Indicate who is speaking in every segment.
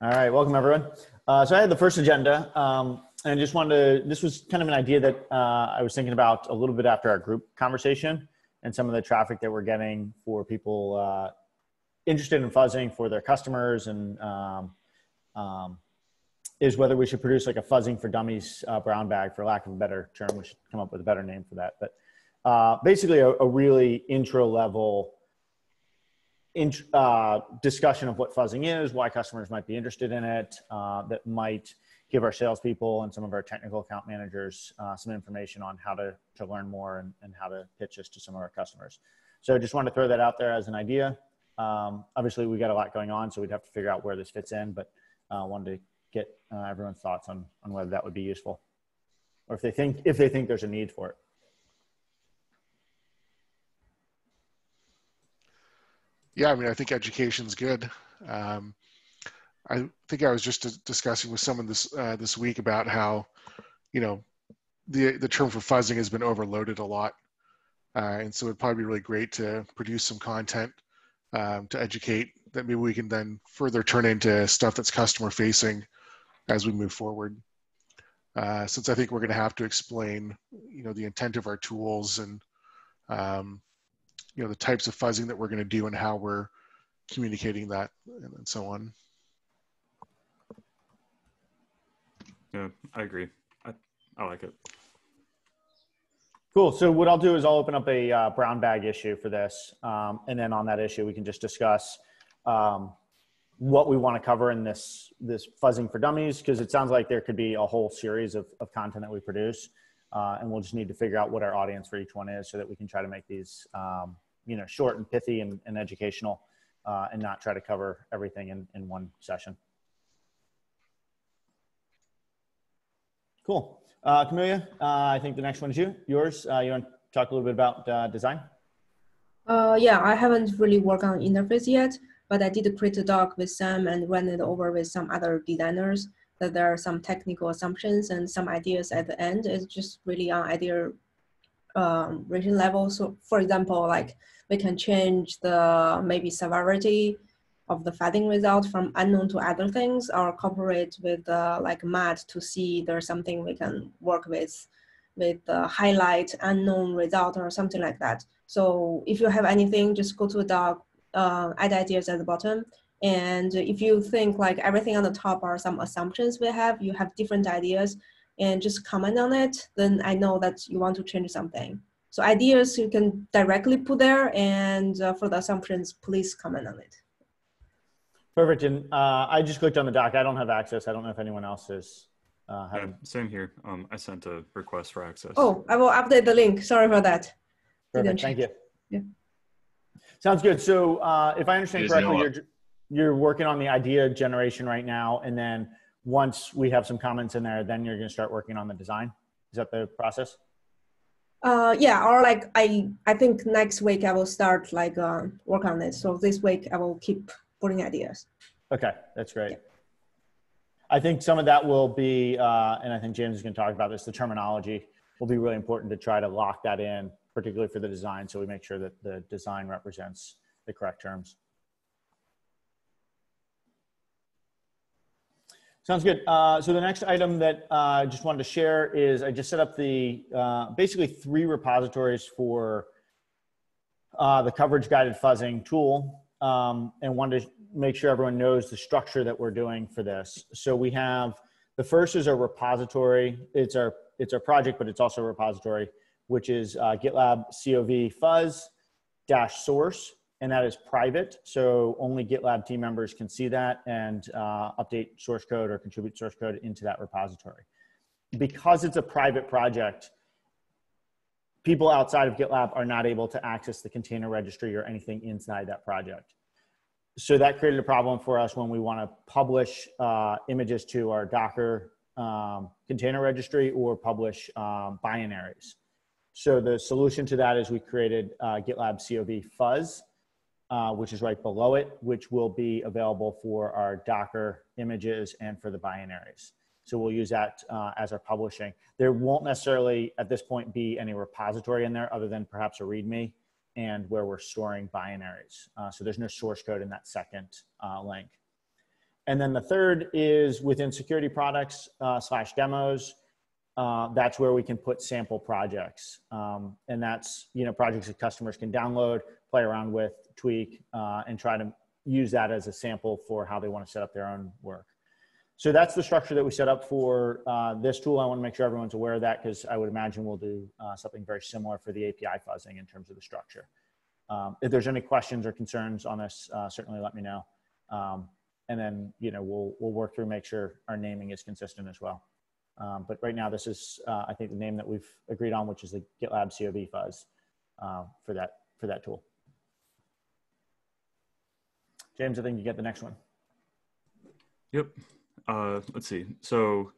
Speaker 1: All right, welcome everyone. Uh, so I had the first agenda, um, and I just wanted to. This was kind of an idea that uh, I was thinking about a little bit after our group conversation and some of the traffic that we're getting for people uh, interested in fuzzing for their customers, and um, um, is whether we should produce like a fuzzing for dummies uh, brown bag, for lack of a better term. We should come up with a better name for that, but uh, basically a, a really intro level in, uh, discussion of what fuzzing is, why customers might be interested in it, uh, that might give our salespeople and some of our technical account managers uh, some information on how to, to learn more and, and how to pitch this to some of our customers. So just wanted to throw that out there as an idea. Um, obviously, we got a lot going on, so we'd have to figure out where this fits in, but uh, wanted to get uh, everyone's thoughts on, on whether that would be useful or if they think if they think there's a need for it.
Speaker 2: Yeah, I mean, I think education's good. Um, I think I was just discussing with someone this uh, this week about how, you know, the the term for fuzzing has been overloaded a lot, uh, and so it'd probably be really great to produce some content um, to educate that maybe we can then further turn into stuff that's customer facing as we move forward. Uh, since I think we're going to have to explain, you know, the intent of our tools and um, you know the types of fuzzing that we're going to do and how we're communicating that and, and so on.
Speaker 3: Yeah i agree. I, I like it.
Speaker 1: Cool. So what I'll do is I'll open up a uh, brown bag issue for this, um, and then on that issue we can just discuss um, what we want to cover in this this fuzzing for dummies because it sounds like there could be a whole series of, of content that we produce, uh, and we'll just need to figure out what our audience for each one is so that we can try to make these um, you know short and pithy and, and educational uh, and not try to cover everything in, in one session cool uh, uh, I think the next one is you. Yours. Uh, you want to talk a little bit about uh, design?
Speaker 4: Uh, yeah, I haven't really worked on interface yet, but I did create a doc with Sam and ran it over with some other designers. That there are some technical assumptions and some ideas at the end. It's just really on idea um, rating level. So, for example, like we can change the maybe severity of the fuzzing result from unknown to other things or cooperate with uh, like MAT to see there's something we can work with with highlight unknown result or something like that. So if you have anything, just go to the uh, add ideas at the bottom. And if you think like everything on the top are some assumptions we have, you have different ideas and just comment on it, then I know that you want to change something. So ideas you can directly put there, and uh, for the assumptions, please comment on it.
Speaker 1: Perfect. And uh, I just clicked on the doc. I don't have access. I don't know if anyone else is.
Speaker 3: Uh, yeah, same here. Um, I sent a request for access.
Speaker 4: Oh, I will update the link. Sorry for that.
Speaker 1: Perfect. Thank you. Yeah. Sounds good. So uh, if I understand correctly, you're, you're working on the idea generation right now. And then once we have some comments in there, then you're going to start working on the design. Is that the process?
Speaker 4: Uh, yeah, or like I, I think next week I will start like uh, work on it. So this week I will keep putting ideas.
Speaker 1: Okay, that's great. Yeah. I think some of that will be, uh, and I think James is going to talk about this. The terminology will be really important to try to lock that in, particularly for the design, so we make sure that the design represents the correct terms. Sounds good. Uh, so the next item that uh, I just wanted to share is I just set up the uh, basically three repositories for uh, the coverage guided fuzzing tool um, and wanted to make sure everyone knows the structure that we're doing for this. So we have the first is a repository. It's our it's our project, but it's also a repository, which is uh, GitLab COV fuzz dash source and that is private. So only GitLab team members can see that and uh, update source code or contribute source code into that repository. Because it's a private project, people outside of GitLab are not able to access the container registry or anything inside that project. So that created a problem for us when we want to publish uh, images to our Docker um, container registry or publish um, binaries. So the solution to that is we created uh, GitLab COV fuzz, uh, which is right below it, which will be available for our Docker images and for the binaries. So we'll use that uh, as our publishing. There won't necessarily at this point be any repository in there other than perhaps a README and where we're storing binaries. Uh, so there's no source code in that second uh, link. and then the third is within security products uh, slash demos. Uh, that's where we can put sample projects, um, and that's you know projects that customers can download, play around with, tweak, uh, and try to use that as a sample for how they want to set up their own work. So that's the structure that we set up for uh, this tool. I want to make sure everyone's aware of that because I would imagine we'll do uh, something very similar for the API fuzzing in terms of the structure. Um, if there's any questions or concerns on this, uh, certainly let me know. Um, and then, you know, we'll, we'll work through, make sure our naming is consistent as well. Um, but right now, this is, uh, I think, the name that we've agreed on, which is the GitLab COV fuzz uh, for, that, for that tool. James, I think you get the next one.
Speaker 3: Yep. Uh, let's see. So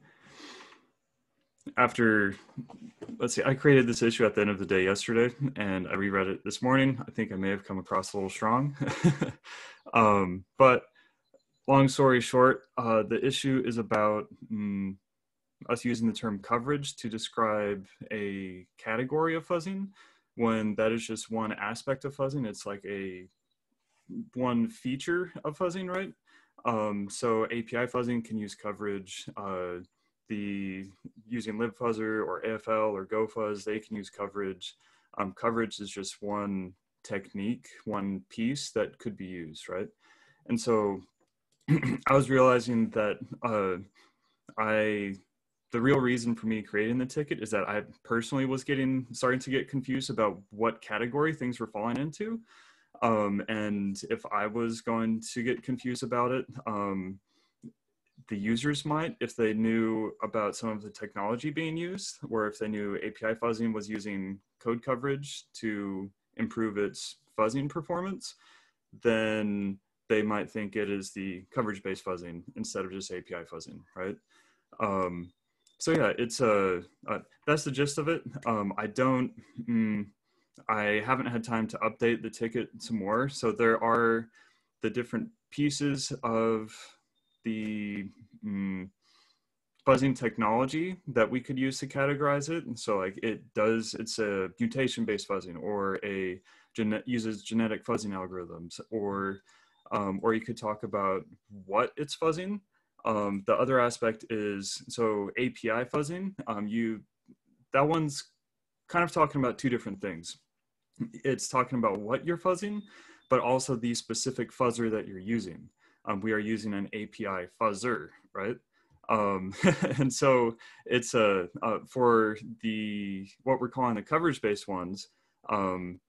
Speaker 3: after, let's see, I created this issue at the end of the day yesterday and I reread it this morning. I think I may have come across a little strong. um, but long story short, uh, the issue is about mm, us using the term coverage to describe a category of fuzzing when that is just one aspect of fuzzing. It's like a one feature of fuzzing, right? Um, so API fuzzing can use coverage. Uh, the using libfuzzer or AFL or GoFuzz, they can use coverage. Um, coverage is just one technique, one piece that could be used, right? And so I was realizing that uh, I the real reason for me creating the ticket is that I personally was getting starting to get confused about what category things were falling into. Um, and if I was going to get confused about it, um, the users might if they knew about some of the technology being used, or if they knew API fuzzing was using code coverage to improve its fuzzing performance, then they might think it is the coverage based fuzzing instead of just API fuzzing, right? Um, so yeah, it's a uh, that's the gist of it. Um, I don't. Mm, I haven't had time to update the ticket some more. So there are the different pieces of the mm, fuzzing technology that we could use to categorize it. And so like it does, it's a mutation based fuzzing or a gene- uses genetic fuzzing algorithms or, um, or you could talk about what it's fuzzing. Um, the other aspect is, so API fuzzing, um, you, that one's kind of talking about two different things it's talking about what you're fuzzing, but also the specific fuzzer that you're using. Um, we are using an API fuzzer, right? Um, and so it's a uh, for the what we're calling the coverage-based ones. Um,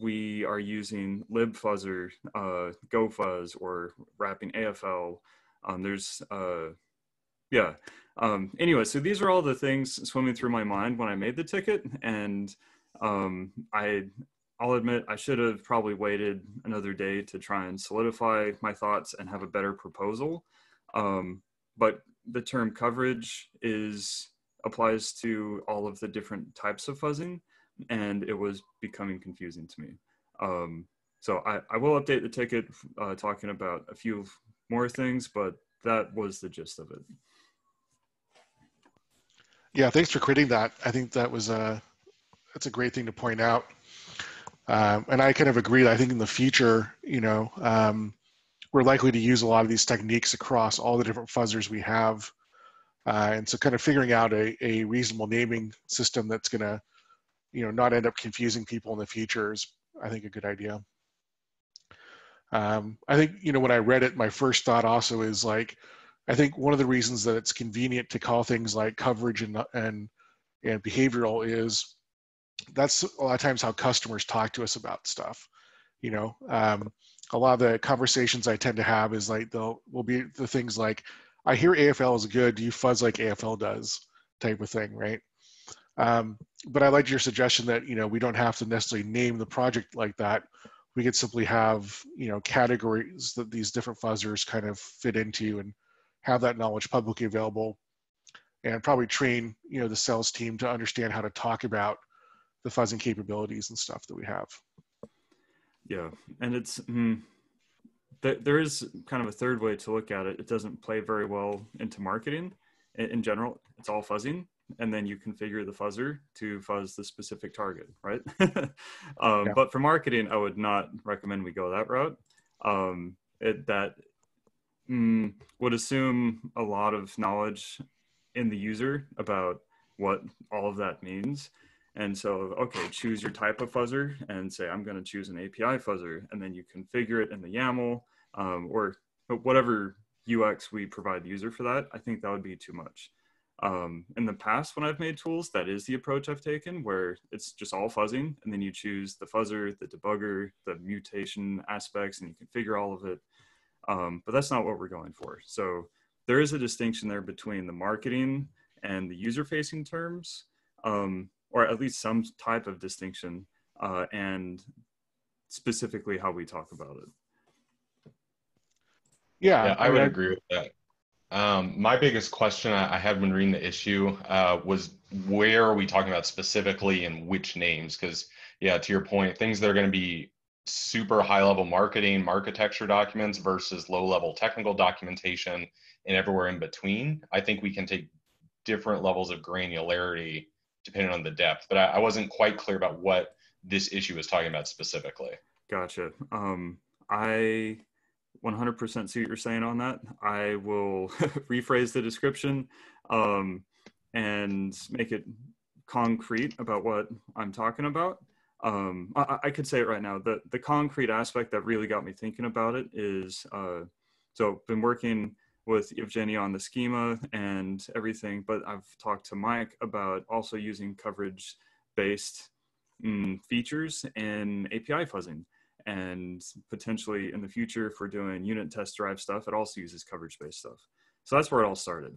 Speaker 3: we are using libfuzzer, uh, gofuzz, or wrapping AFL. Um, there's uh, yeah. Um, anyway, so these are all the things swimming through my mind when I made the ticket, and um, I, I'll admit I should have probably waited another day to try and solidify my thoughts and have a better proposal. Um, but the term coverage is applies to all of the different types of fuzzing, and it was becoming confusing to me. Um, so I, I will update the ticket uh, talking about a few more things, but that was the gist of it.
Speaker 2: Yeah, thanks for creating that. I think that was a that's a great thing to point out. Um, and I kind of agree. I think in the future, you know, um, we're likely to use a lot of these techniques across all the different fuzzers we have. Uh, and so kind of figuring out a, a reasonable naming system that's going to, you know, not end up confusing people in the future is, I think, a good idea. Um, I think, you know, when I read it, my first thought also is like, I think one of the reasons that it's convenient to call things like coverage and, and, and behavioral is that's a lot of times how customers talk to us about stuff you know? Um, a lot of the conversations i tend to have is like they'll will be the things like i hear afl is good. Do you fuzz like afl does? type of thing right? Um, but i like your suggestion that you know we don't have to necessarily name the project like that we could simply have you know categories that these different fuzzers kind of fit into and have that knowledge publicly available and probably train you know the sales team to understand how to talk about the fuzzing capabilities and stuff that we have.
Speaker 3: Yeah, and it's mm, th- there is kind of a third way to look at it. It doesn't play very well into marketing in, in general. It's all fuzzing, and then you configure the fuzzer to fuzz the specific target, right? um, yeah. But for marketing, I would not recommend we go that route. Um, it, that mm, would assume a lot of knowledge in the user about what all of that means. And so, okay, choose your type of fuzzer and say, I'm going to choose an API fuzzer. And then you configure it in the YAML um, or whatever UX we provide the user for that. I think that would be too much. Um, in the past, when I've made tools, that is the approach I've taken where it's just all fuzzing and then you choose the fuzzer, the debugger, the mutation aspects, and you configure all of it. Um, but that's not what we're going for. So there is a distinction there between the marketing and the user facing terms, um, or at least some type of distinction, uh, and specifically how we talk about it.
Speaker 2: Yeah,
Speaker 5: yeah I would agree with that. Um, my biggest question, I, I have been reading the issue, uh, was where are we talking about specifically and which names? Because, yeah, to your point, things that are going to be super high level marketing, architecture documents versus low level technical documentation and everywhere in between. I think we can take different levels of granularity depending on the depth, but I, I wasn't quite clear about what this issue is talking about specifically.
Speaker 3: Gotcha. Um, I 100% see what you're saying on that. I will rephrase the description um, and make it concrete about what I'm talking about. Um, I, I, could say it right now. The the concrete aspect that really got me thinking about it is uh, so been working with Evgeny on the schema and everything, but I've talked to Mike about also using coverage based mm, features in API fuzzing. And potentially in the future, for doing unit test drive stuff, it also uses coverage based stuff. So that's where it all started.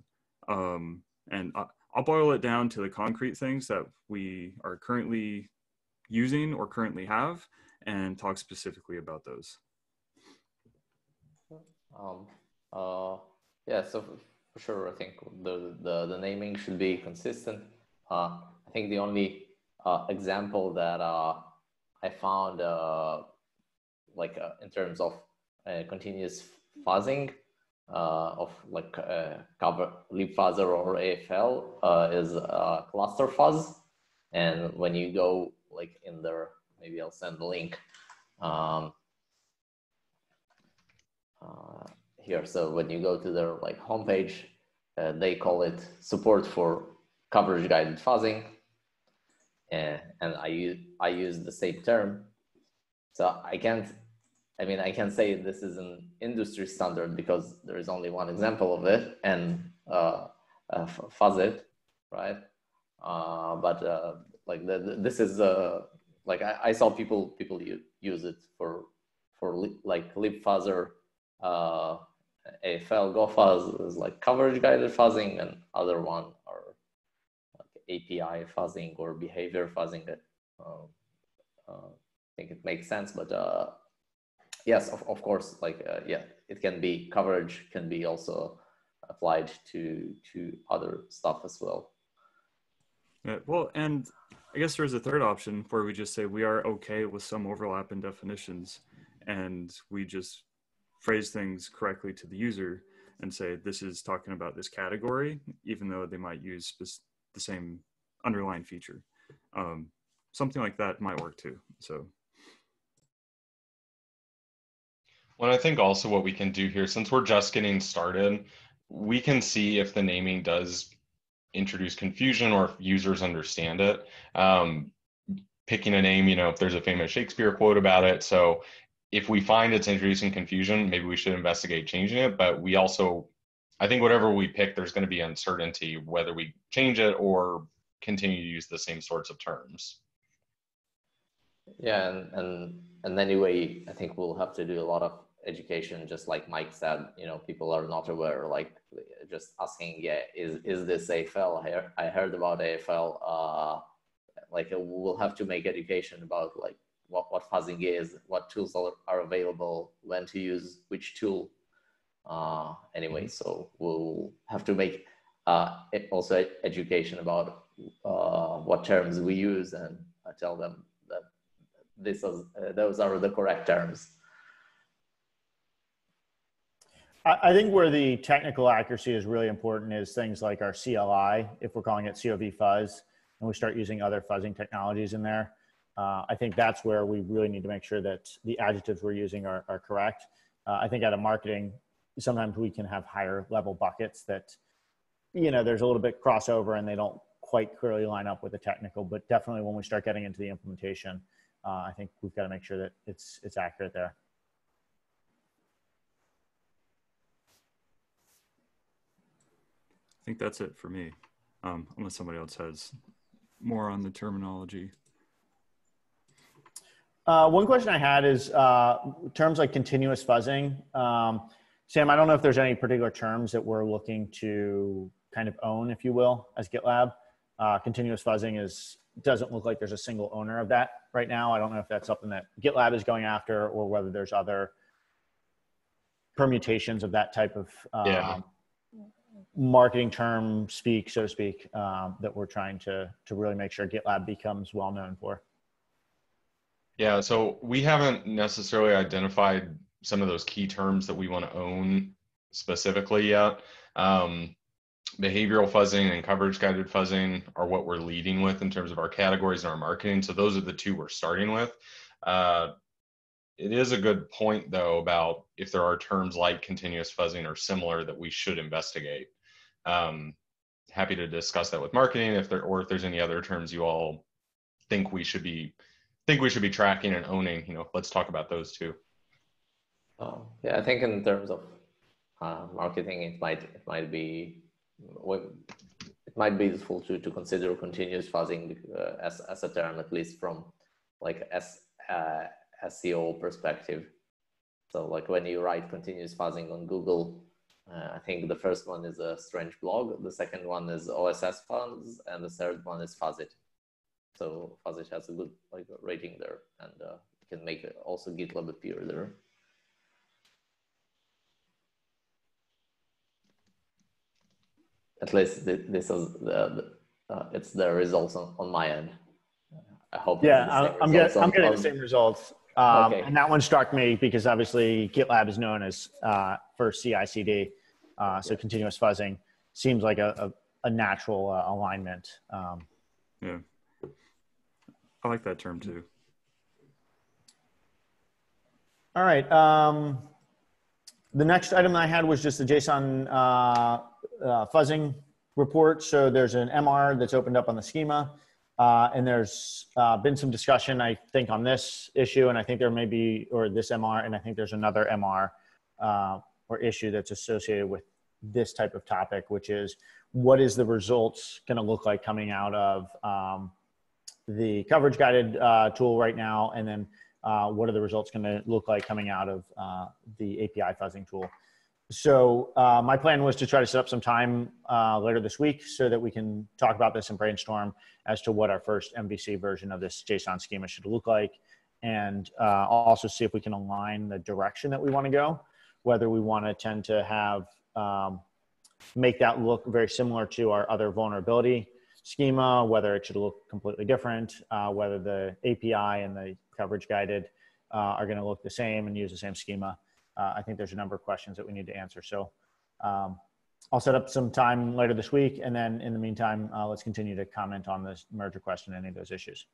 Speaker 3: Um, and I, I'll boil it down to the concrete things that we are currently using or currently have and talk specifically about those.
Speaker 6: Um, uh, yeah, so for sure, I think the, the, the naming should be consistent. Uh, I think the only uh, example that uh, I found, uh, like uh, in terms of uh, continuous fuzzing of like cover libfuzzer or AFL is ClusterFuzz. And when you go like in there, maybe I'll send the link. Um, here. So when you go to their like homepage, uh, they call it support for coverage guided fuzzing. And, and I use, I use the same term. So I can't, I mean, I can't say this is an industry standard because there is only one example of it and uh, uh, Fuzzit, right? Uh, but uh, like the, the, this is uh, like I, I, saw people people use it for for li like libfuzzer uh, AFL GoFuzz is like coverage guided fuzzing, and other one are like API fuzzing or behavior fuzzing. Uh, uh, I think it makes sense, but uh, yes, of, of course, like uh, yeah, it can be coverage can be also applied to to other stuff as well.
Speaker 3: Yeah, well, and I guess there's a third option where we just say we are okay with some overlap in definitions, and we just phrase things correctly to the user and say this is talking about this category, even though they might use the same underlying feature. Um, something like that might work too. So.
Speaker 5: Well, I think also what we can do here, since we're just getting started, we can see if the naming does introduce confusion or if users understand it. Um, picking a name, you know, if there's a famous Shakespeare quote about it. So if we find it's introducing confusion, maybe we should investigate changing it. But we also, I think whatever we pick, there's going to be uncertainty whether we change it or continue to use the same sorts of terms.
Speaker 6: Yeah, and and and anyway, I think we'll have to do a lot of education, just like Mike said. You know, people are not aware. Like just asking, yeah, is is this AFL? I heard about AFL. Uh, like we'll have to make education about like what, what fuzzing is, what tools are, are available, when to use which tool. Uh, anyway, so we'll have to make uh, also education about uh, what terms we use and I tell them that this is, uh, those are the correct terms.
Speaker 1: I think where the technical accuracy is really important is things like our CLI, if we're calling it COV fuzz, and we start using other fuzzing technologies in there uh, I think that's where we really need to make sure that the adjectives we're using are, are correct. Uh, I think at a marketing sometimes we can have higher level buckets that, you know, there's a little bit crossover and they don't quite clearly line up with the technical, but definitely when we start getting into the implementation, uh, I think we've got to make sure that it's, it's accurate there.
Speaker 3: I think that's it for me, um, unless somebody else has more on the terminology.
Speaker 1: Uh, one question I had is uh, terms like continuous fuzzing. Um, Sam, I don't know if there's any particular terms that we're looking to kind of own, if you will, as GitLab. Uh, continuous fuzzing is doesn't look like there's a single owner of that right now. I don't know if that's something that GitLab is going after or whether there's other permutations of that type of um,
Speaker 5: Yeah.
Speaker 1: Marketing term speak, so to speak, um, that we're trying to to really make sure GitLab becomes well known for.
Speaker 5: Yeah, so we haven't necessarily identified some of those key terms that we want to own specifically yet. Um, behavioral fuzzing and coverage guided fuzzing are what we're leading with in terms of our categories and our marketing. So those are the two we're starting with. Uh, it is a good point though about if there are terms like continuous fuzzing or similar that we should investigate. Um, happy to discuss that with marketing if there or if there's any other terms you all think we should be think we should be tracking and owning. You know, let's talk about those too.
Speaker 6: Oh, yeah, I think in terms of uh, marketing, it might it might be it might be useful to, to consider continuous fuzzing uh, as as a term at least from like as uh, SEO perspective. So like when you write continuous fuzzing on Google, uh, I think the first one is a strange blog, the second one is OSS Fuzz, and the third one is Fuzzit. So Fuzzit has a good like rating there, and uh, you can make it also GitLab appear there. At least this is the, uh, it's the results on, on my end. I hope.
Speaker 1: Yeah, I'm, I'm getting, I'm getting the same results. Um,
Speaker 6: Okay.
Speaker 1: And that one struck me because obviously GitLab is known as uh, for CI/CD, uh, so continuous fuzzing seems like a, a, a natural uh, alignment. Um,
Speaker 3: Yeah. I like that term too.
Speaker 1: all right. Um, the next item I had was just the JSON uh, uh, fuzzing report. So there's an MR that's opened up on the schema. Uh, and there's uh, been some discussion, I think, on this issue, and I think there may be, or this MR, and I think there's another MR uh, or issue that's associated with this type of topic, which is what is the results going to look like coming out of um, the coverage guided uh, tool right now, and then uh, what are the results going to look like coming out of uh, the API fuzzing tool. So uh, my plan was to try to set up some time uh, later this week so that we can talk about this and brainstorm as to what our first MVC version of this JSON schema should look like, and uh, also see if we can align the direction that we want to go, whether we want to tend to have um, make that look very similar to our other vulnerability schema, whether it should look completely different, uh, whether the API and the coverage guided uh, are going to look the same and use the same schema. Uh, I think there's a number of questions that we need to answer. So um, I'll set up some time later this week. And then in the meantime, uh, let's continue to comment on this merge request and any of those issues.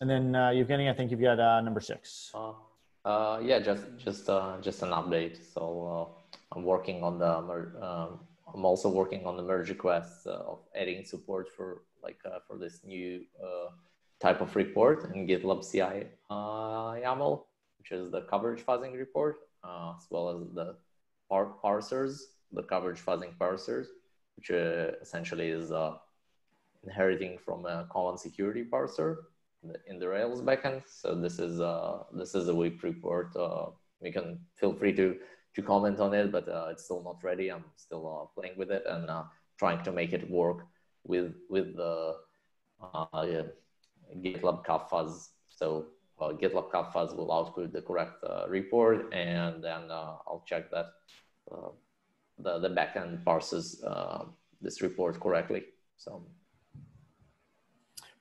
Speaker 1: And then uh, Evgeny, I think you've got uh, number six.
Speaker 6: Uh, uh, yeah, just just uh, just an update. So uh, I'm working on the um, I'm also working on the merge request uh, of adding support for like for this new type of report in GitLab CI uh, YAML, which is the coverage fuzzing report, uh, as well as the par- parsers, the coverage fuzzing parsers, which uh, essentially is uh, inheriting from a common security parser in the, Rails backend. So this is uh, this is a week report. Uh, we can feel free to to comment on it, but uh, it's still not ready. I'm still uh, playing with it and uh, trying to make it work with with the uh, yeah, GitLab CovFuzz. So uh, GitLab CovFuzz will output the correct uh, report, and then uh, I'll check that uh, the the backend parses this report correctly. So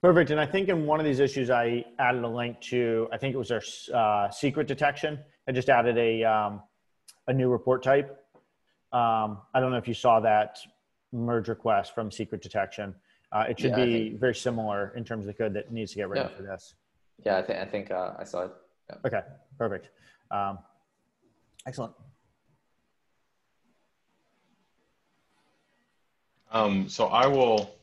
Speaker 1: Perfect. And I think in one of these issues, I added a link to, I think it was our uh, secret detection. I just added a, um, a new report type. Um, I don't know if you saw that merge request from secret detection. Uh, it should
Speaker 6: Yeah, I
Speaker 1: be very similar in terms of the code that needs to get written
Speaker 6: Yeah.
Speaker 1: for this.
Speaker 6: Yeah, I, th- I think uh, I saw it. Yeah.
Speaker 1: Okay, perfect. Um, excellent.
Speaker 5: Um, so I will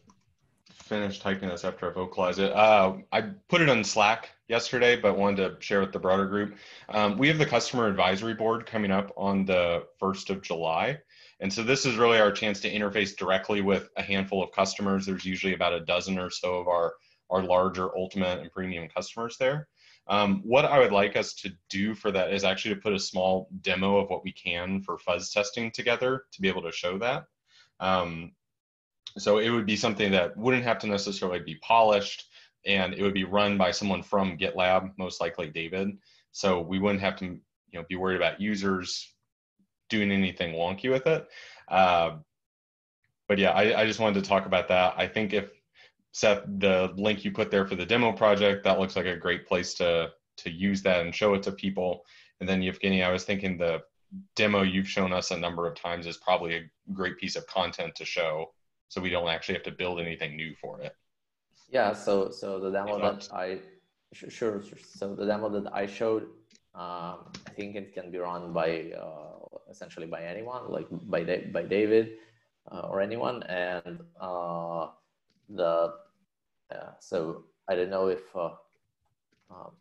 Speaker 5: finish typing this after I vocalize it. Uh, I put it on Slack yesterday, but wanted to share with the broader group. Um, we have the customer advisory board coming up on the 1st of July. And so this is really our chance to interface directly with a handful of customers. There's usually about a dozen or so of our, our larger ultimate and premium customers there. Um, what I would like us to do for that is actually to put a small demo of what we can for fuzz testing together to be able to show that. Um, so it would be something that wouldn't have to necessarily be polished and it would be run by someone from GitLab, most likely David. So we wouldn't have to you know, be worried about users doing anything wonky with it. Uh, but yeah, I, I just wanted to talk about that. I think if Seth, the link you put there for the demo project, that looks like a great place to to use that and show it to people. And then Evgeny, I was thinking the demo you've shown us a number of times is probably a great piece of content to show so we don't actually have to build anything new for it.
Speaker 6: Yeah, so so the demo that I sure, sure so the demo that I showed, um, I think it can be run by uh, essentially by anyone, like by by David uh, or anyone, and uh, the so I don't know if uh, um,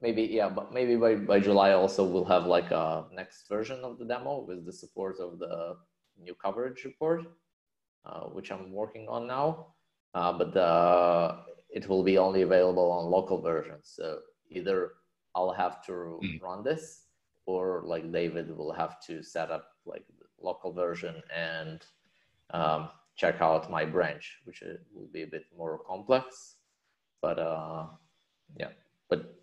Speaker 6: maybe yeah, but maybe by by July also we'll have like a next version of the demo with the support of the new coverage report. Uh, which I'm working on now, uh, but uh, it will be only available on local versions. So either I'll have to mm. run this or like David will have to set up like the local version and um, check out my branch, which will be a bit more complex. But uh, yeah, but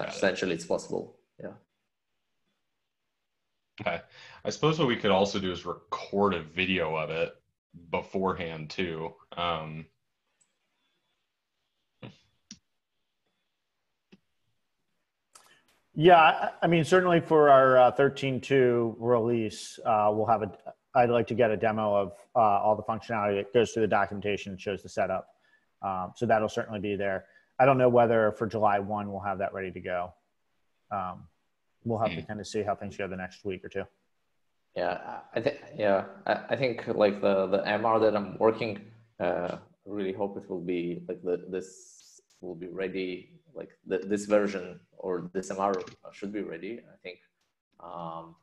Speaker 6: essentially it's possible. Yeah.
Speaker 5: Okay. I suppose what we could also do is record a video of it beforehand too. Um,
Speaker 1: yeah, I mean, certainly for our uh, 13.2 release, uh, we'll have a, I'd like to get a demo of uh, all the functionality that goes through the documentation, shows the setup. Um, so that'll certainly be there. I don't know whether for July 1 we'll have that ready to go. Um, we'll have to hmm. kind of see how things go the next week or two.
Speaker 6: Yeah, I think yeah, I, I think like the the MR that I'm working, uh, really hope it will be like the this will be ready. Like the, this version or this MR should be ready. I think um,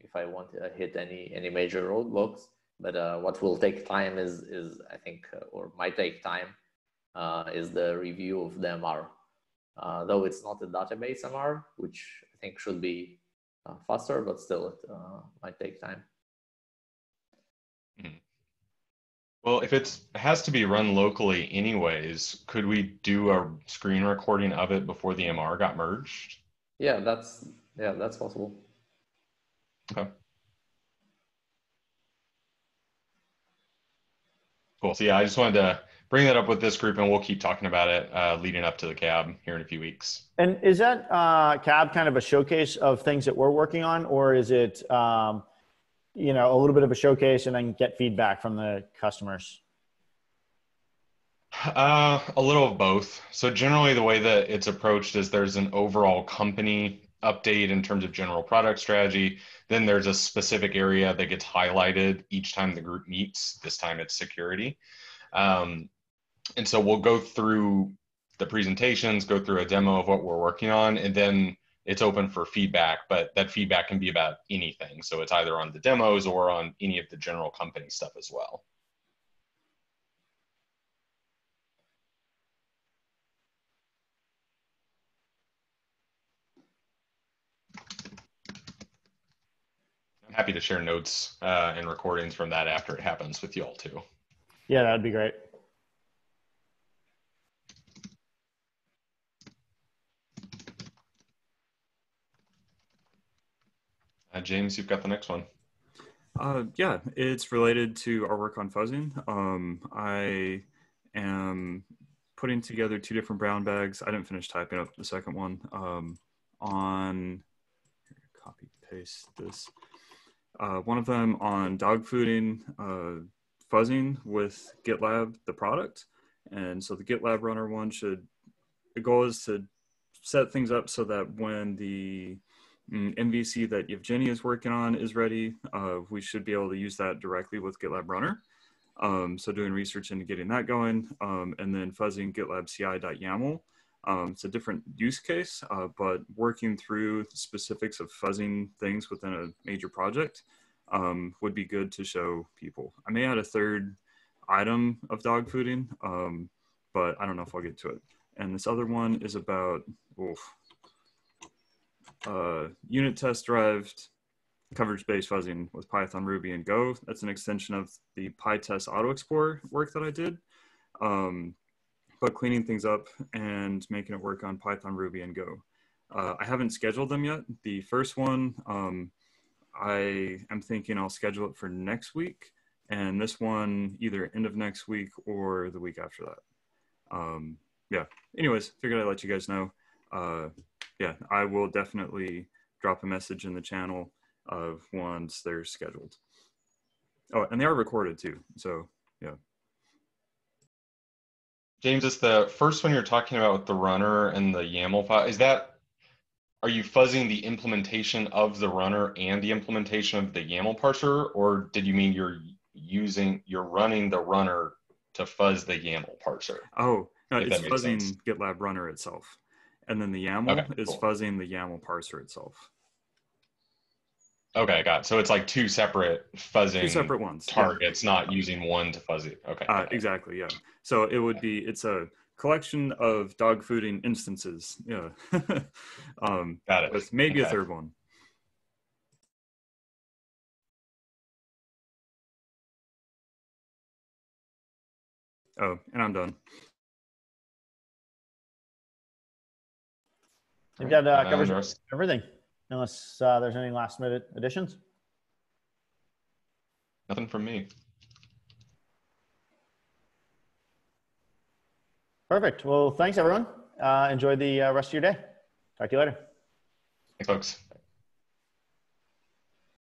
Speaker 6: if I want to hit any any major roadblocks, but uh, what will take time is is I think uh, or might take time uh, is the review of the MR. Uh, though it's not a database MR, which I think should be uh, faster, but still it uh, might take time.
Speaker 5: Mm-hmm. Well, if it has to be run locally anyways, could we do a screen recording of it before the MR got merged?
Speaker 6: Yeah, that's yeah, that's possible.
Speaker 5: Okay. Cool. So yeah, I just wanted to bring that up with this group and we'll keep talking about it uh, leading up to the cab here in a few weeks.
Speaker 1: And is that uh, cab kind of a showcase of things that we're working on, or is it, um, you know, a little bit of a showcase and then get feedback from the customers?
Speaker 5: Uh, a little of both. So generally, the way that it's approached is there's an overall company update in terms of general product strategy. Then there's a specific area that gets highlighted each time the group meets. This time it's security. Um, and so we'll go through the presentations, go through a demo of what we're working on, and then it's open for feedback, but that feedback can be about anything. So it's either on the demos or on any of the general company stuff as well. I'm happy to share notes uh, and recordings from that after it happens with you all too.
Speaker 1: Yeah, that'd be great.
Speaker 5: Uh, James, you've got the next one.
Speaker 3: Uh, yeah, it's related to our work on fuzzing. Um, I am putting together two different brown bags. I didn't finish typing up the second one um, on copy paste this. Uh, one of them on dog fooding, uh, fuzzing with GitLab, the product. And so the GitLab runner one should, the goal is to set things up so that when the MVC that Evgeny is working on is ready, uh, we should be able to use that directly with GitLab Runner. Um, so doing research into getting that going, um, and then fuzzing GitLab CI.yaml. Um, it's a different use case, uh, but working through specifics of fuzzing things within a major project um, would be good to show people. I may add a third item of dog fooding, um, but I don't know if I'll get to it. And this other one is about oof, uh, unit test derived coverage based fuzzing with Python, Ruby, and Go. That's an extension of the PyTest Auto Explorer work that I did. Um, but cleaning things up and making it work on Python, Ruby, and Go. Uh, I haven't scheduled them yet. The first one, um, I am thinking I'll schedule it for next week, and this one either end of next week or the week after that. Um, yeah. Anyways, figured I'd let you guys know. Uh, yeah, I will definitely drop a message in the channel of once they're scheduled. Oh, and they are recorded too. So yeah.
Speaker 5: James, is the first one you're talking about with the runner and the YAML file. Is that are you fuzzing the implementation of the runner and the implementation of the YAML parser, or did you mean you're using you're running the runner to fuzz the YAML parser?
Speaker 3: Oh, no, it's fuzzing sense. GitLab runner itself, and then the YAML okay, is cool. fuzzing the YAML parser itself.
Speaker 5: Okay, I got it. So it's like two separate fuzzing
Speaker 3: two separate ones
Speaker 5: targets, yeah. not using one to fuzz it. Okay.
Speaker 3: Uh, exactly. Yeah. So it would be it's a collection of dog fooding instances. Yeah. um,
Speaker 5: Got it.
Speaker 3: With maybe okay. a third one. Oh, and I'm done.
Speaker 1: We've got uh, covers everything, unless uh, there's any last minute additions.
Speaker 5: Nothing from me.
Speaker 1: Perfect. Well, thanks everyone. Uh, enjoy the uh, rest of your day. Talk to you later.
Speaker 5: Thanks, folks.